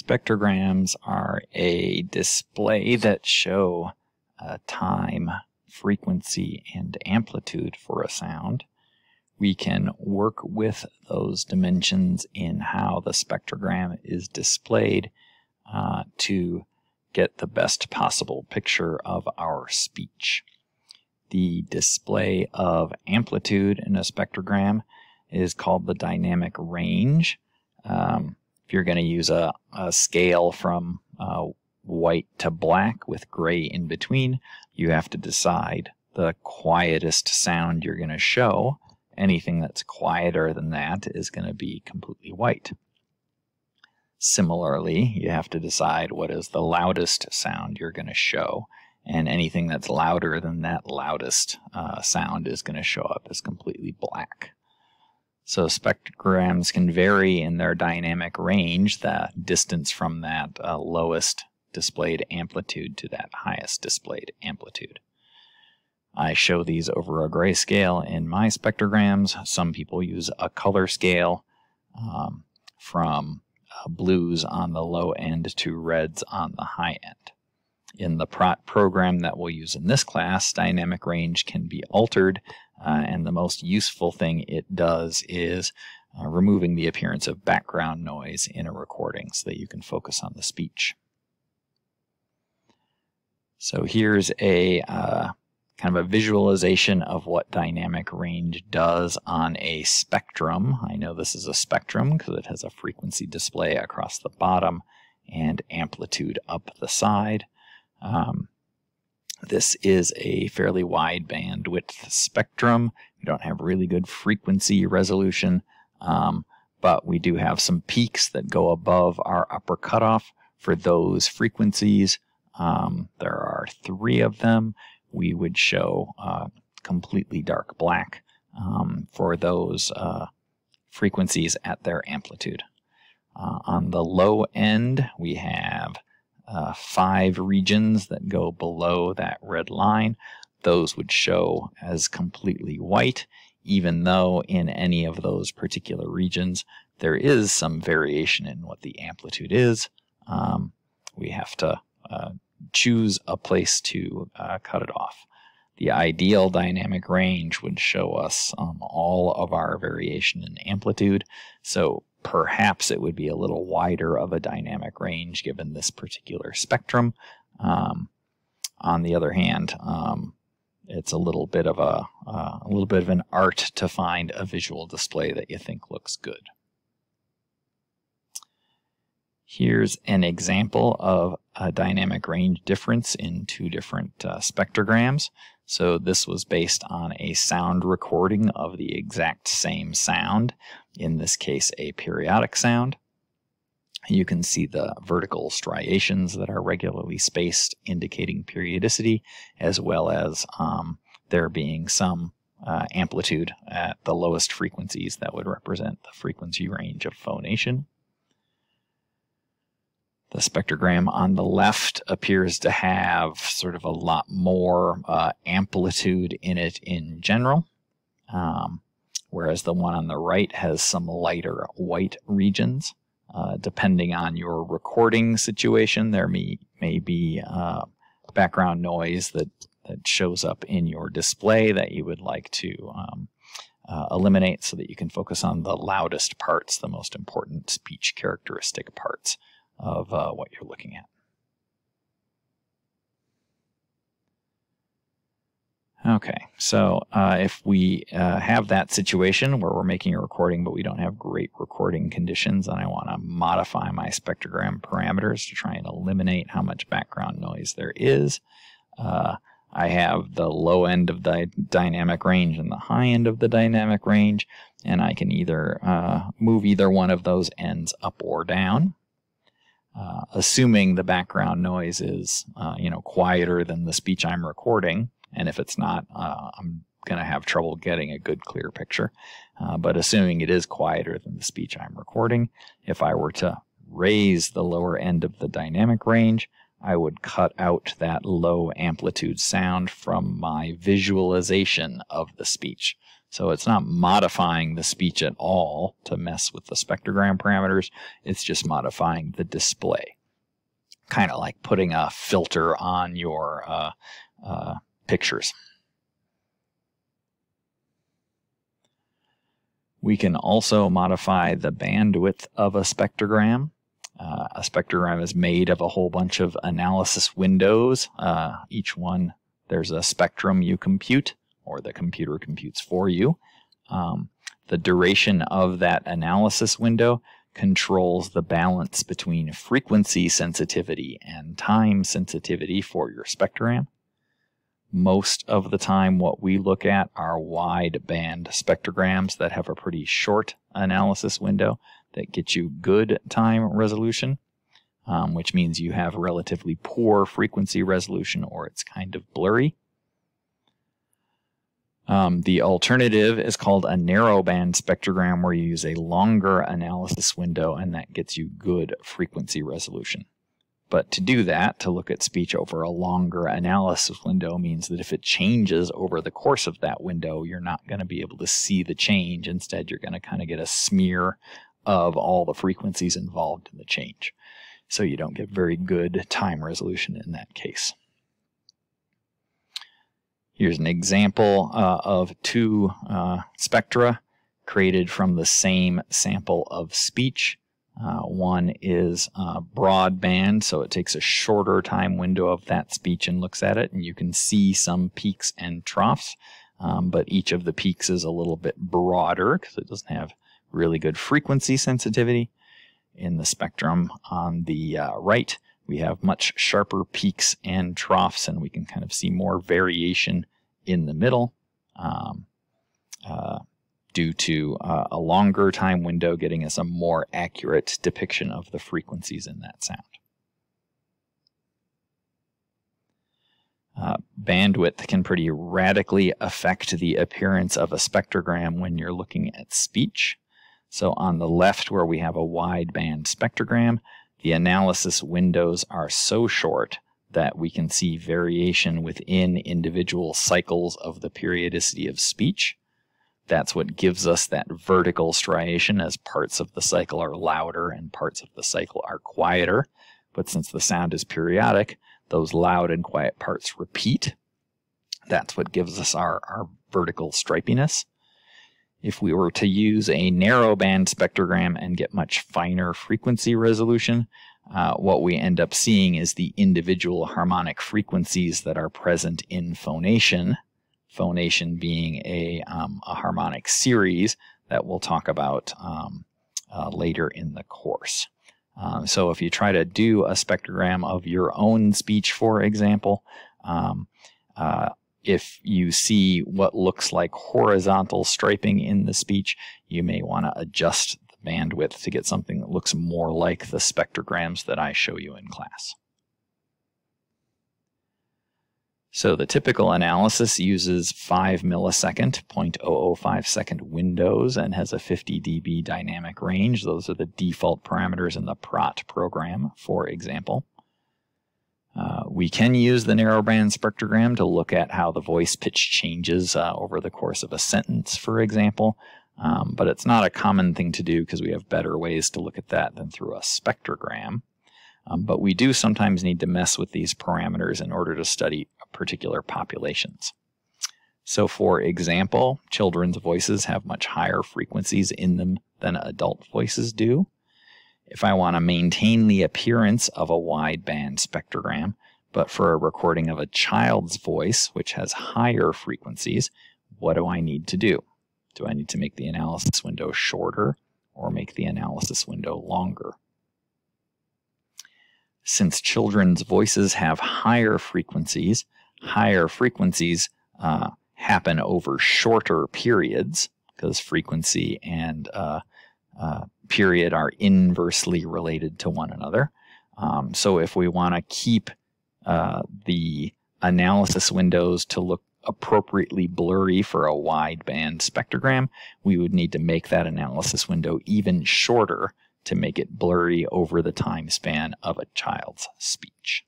Spectrograms are a display that show uh, time, frequency, and amplitude for a sound. We can work with those dimensions in how the spectrogram is displayed uh, to get the best possible picture of our speech. The display of amplitude in a spectrogram is called the dynamic range. Um, if you're going to use a, a, scale from uh, white to black with gray in between, you have to decide the quietest sound you're going to show. Anything that's quieter than that is going to be completely white. Similarly, you have to decide what is the loudest sound you're going to show, and anything that's louder than that loudest uh, sound is going to show up as completely black. So spectrograms can vary in their dynamic range, the distance from that uh, lowest displayed amplitude to that highest displayed amplitude. I show these over a grayscale in my spectrograms. Some people use a color scale um, from uh, blues on the low end to reds on the high end. In the Praat program that we'll use in this class, dynamic range can be altered, uh, and the most useful thing it does is uh, removing the appearance of background noise in a recording so that you can focus on the speech. So here's a uh, kind of a visualization of what dynamic range does on a spectrum. I know this is a spectrum because it has a frequency display across the bottom and amplitude up the side. Um, this is a fairly wide bandwidth spectrum. We don't have really good frequency resolution, um, but we do have some peaks that go above our upper cutoff for those frequencies. Um, there are three of them. We would show uh, completely dark black um, for those uh, frequencies at their amplitude. Uh, on the low end, we have uh, five regions that go below that red line. Those would show as completely white, even though in any of those particular regions there is some variation in what the amplitude is. Um, we have to uh, choose a place to uh, cut it off. The ideal dynamic range would show us um, all of our variation in amplitude. So perhaps it would be a little wider of a dynamic range given this particular spectrum. Um, on the other hand, um, it's a little bit of a, uh, a little bit of an art to find a visual display that you think looks good. Here's an example of a dynamic range difference in two different uh, spectrograms. So this was based on a sound recording of the exact same sound, in this case a periodic sound. You can see the vertical striations that are regularly spaced indicating periodicity, as well as um, there being some uh, amplitude at the lowest frequencies that would represent the frequency range of phonation. The spectrogram on the left appears to have sort of a lot more uh, amplitude in it in general, um, whereas the one on the right has some lighter white regions. Uh, depending on your recording situation, there may, may be uh, background noise that, that shows up in your display that you would like to um, uh, eliminate so that you can focus on the loudest parts, the most important speech characteristic parts of uh, what you're looking at. Okay, so uh, if we uh, have that situation where we're making a recording but we don't have great recording conditions and I want to modify my spectrogram parameters to try and eliminate how much background noise there is, uh, I have the low end of the dynamic range and the high end of the dynamic range, and I can either uh, move either one of those ends up or down uh, assuming the background noise is, uh, you know, quieter than the speech I'm recording. And if it's not, uh, I'm going to have trouble getting a good, clear picture. Uh, but assuming it is quieter than the speech I'm recording, if I were to raise the lower end of the dynamic range, I would cut out that low amplitude sound from my visualization of the speech. So it's not modifying the speech at all to mess with the spectrogram parameters. It's just modifying the display. Kind of like putting a filter on your uh, uh, pictures. We can also modify the bandwidth of a spectrogram. Uh, a spectrogram is made of a whole bunch of analysis windows. Uh, each one, there's a spectrum you compute, or the computer computes for you. Um, the duration of that analysis window controls the balance between frequency sensitivity and time sensitivity for your spectrogram most of the time what we look at are wide band spectrograms that have a pretty short analysis window that get you good time resolution, um, which means you have relatively poor frequency resolution or it's kind of blurry. Um, the alternative is called a narrowband spectrogram where you use a longer analysis window and that gets you good frequency resolution. But to do that, to look at speech over a longer analysis window means that if it changes over the course of that window, you're not going to be able to see the change. Instead, you're going to kind of get a smear of all the frequencies involved in the change. So you don't get very good time resolution in that case. Here's an example uh, of two uh, spectra created from the same sample of speech. Uh, one is broadband, so it takes a shorter time window of that speech and looks at it, and you can see some peaks and troughs. Um, but each of the peaks is a little bit broader because it doesn't have really good frequency sensitivity. In the spectrum on the uh, right, we have much sharper peaks and troughs, and we can kind of see more variation in the middle. Um, uh, due to uh, a longer time window getting us a more accurate depiction of the frequencies in that sound. Uh, bandwidth can pretty radically affect the appearance of a spectrogram when you're looking at speech. So on the left where we have a wideband spectrogram, the analysis windows are so short that we can see variation within individual cycles of the periodicity of speech. That's what gives us that vertical striation as parts of the cycle are louder and parts of the cycle are quieter. But since the sound is periodic, those loud and quiet parts repeat. That's what gives us our, our vertical stripiness. If we were to use a narrow band spectrogram and get much finer frequency resolution, uh, what we end up seeing is the individual harmonic frequencies that are present in phonation phonation being a, um, a harmonic series that we'll talk about um, uh, later in the course. Um, so if you try to do a spectrogram of your own speech, for example, um, uh, if you see what looks like horizontal striping in the speech, you may want to adjust bandwidth to get something that looks more like the spectrograms that I show you in class. So the typical analysis uses 5 millisecond, 0.005 second windows and has a 50 dB dynamic range. Those are the default parameters in the Praat program, for example. Uh, we can use the narrowband spectrogram to look at how the voice pitch changes uh, over the course of a sentence, for example. Um, but it's not a common thing to do because we have better ways to look at that than through a spectrogram. Um, but we do sometimes need to mess with these parameters in order to study particular populations. So, for example, children's voices have much higher frequencies in them than adult voices do. If I want to maintain the appearance of a wideband spectrogram, but for a recording of a child's voice, which has higher frequencies, what do I need to do? Do I need to make the analysis window shorter or make the analysis window longer? Since children's voices have higher frequencies, higher frequencies uh, happen over shorter periods because frequency and uh, uh, period are inversely related to one another. Um, so if we want to keep uh, the analysis windows to look appropriately blurry for a wideband spectrogram, we would need to make that analysis window even shorter to make it blurry over the time span of a child's speech.